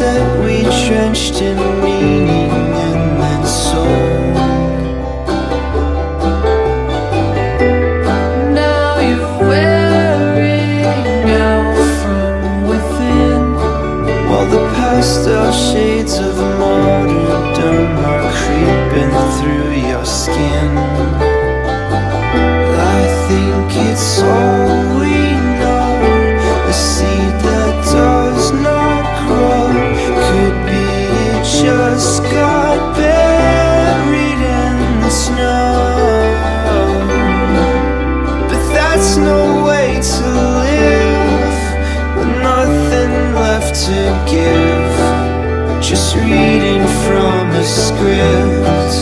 rosette we drenched in meaning and then sold. Now you're wearing out from within. While the pastel shades of martyrdom are creeping through your skin. just reading from a script.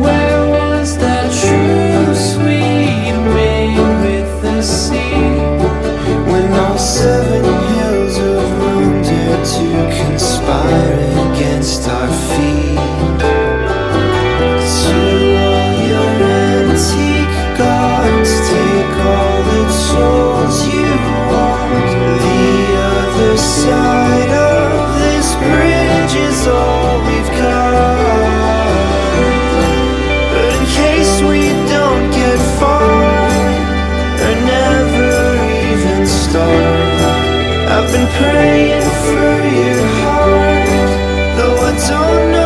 Where was that true sweet with the sea? When Seven been praying for your heart, though I don't know.